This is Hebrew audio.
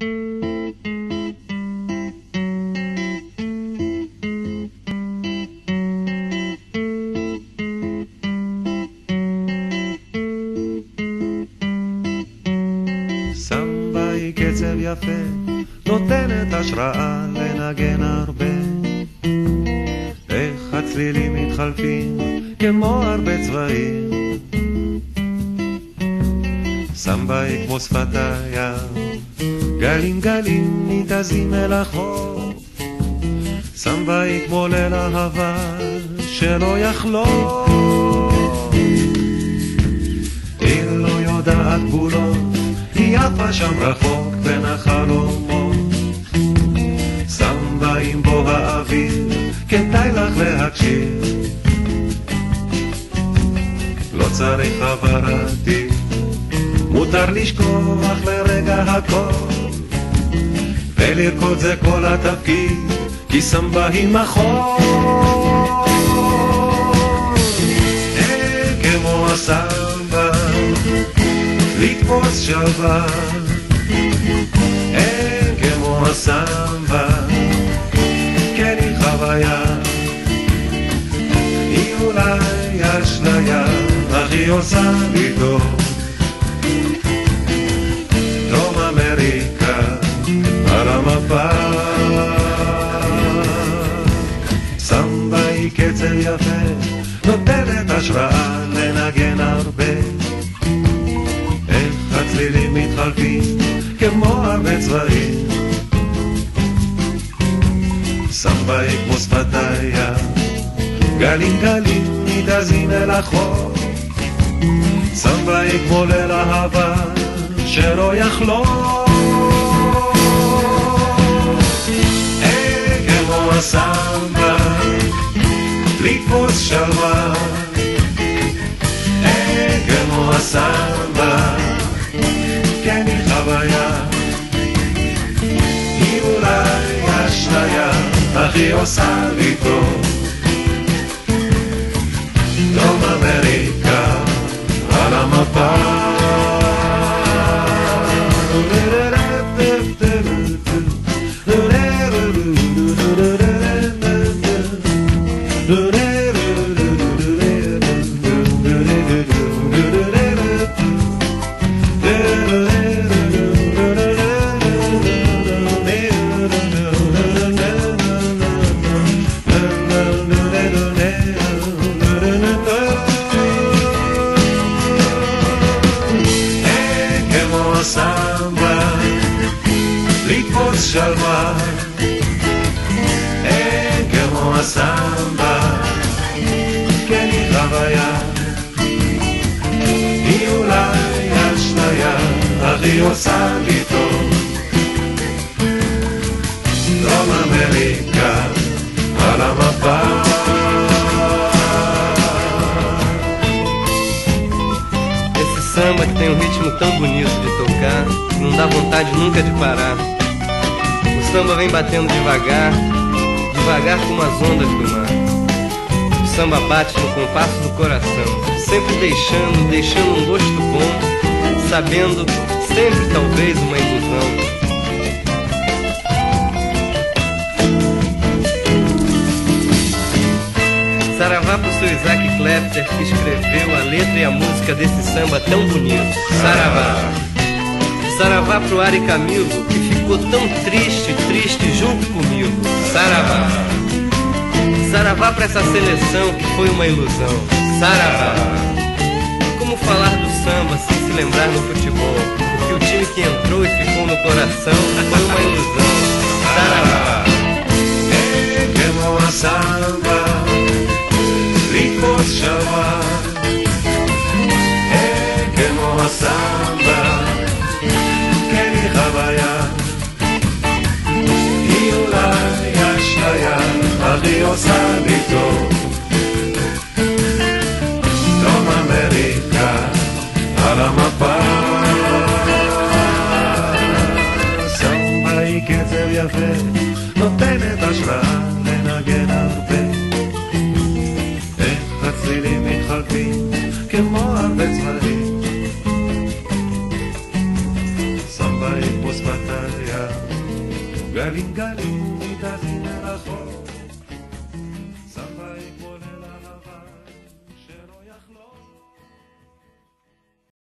סמבה קצב יפה, נותנת השראה לנגן הרבה. איך הצלילים כמו הרבה. סמבה היא כמו שפת הים, גלים גלים ניתזים אל החור. סמבה היא כמו ליל אהבה שלא יחלום. היא לא יודעת גבולות, היא עפה שם רחוק בין החלומות. סמבה עם בוא האוויר, כדאי לך להקשיב. לא צריך הבהרתי, מותר לשכוח לרגע הכל, ולרקוד זה כל התפקיד, כי סמבה היא מחול. אין כמו הסמבה, לתפוס שלווה. אין כמו הסמבה, כן היא חוויה. היא אולי אשליה, אך היא עושה לי המפה. סמבה היא קצב יפה, נותנת השראה לנגן הרבה. איך הצלילים מתחלפים כמו הרבה צבעים. סמבה היא כמו שפת הים, גלים גלים ניתזים אל החור. סמבה היא כמו ליל אהבה שלא יחלום. לתפוס שלווה. אין כמו הסמבה, כן היא חוויה. היא אולי אשליה, אך היא עושה לי טוב. דרום אמריקה על המפה. אין כמו הסמבה, לתפוס שלווה. Dio Salito. Roma America Alamapa Esse samba que tem um ritmo tão bonito de tocar que Não dá vontade nunca de parar. O samba vem batendo devagar Devagar como as ondas do mar. O samba bate no compasso do coração Sempre deixando, deixando um gosto bom sabendo sempre talvez uma ilusão. Saravá pro seu Isaac Klepter que escreveu a letra e a música desse samba tão bonito. Saravá. Saravá pro Ari Camilo que ficou tão triste, triste junto comigo. Saravá. Saravá pra essa seleção que foi uma ilusão. Saravá lembrar no futebol que o time que entrou e ficou no coração foi uma ilusão. Ah, é, é Saravá. Hey, samba, licor chamar. יפה, נותנת השראה לנגן הרבה. איך הצלילים מתחלפים כמו הרבה צבעים. כמו שפת הים. גלים גלים מתאזים מרחוק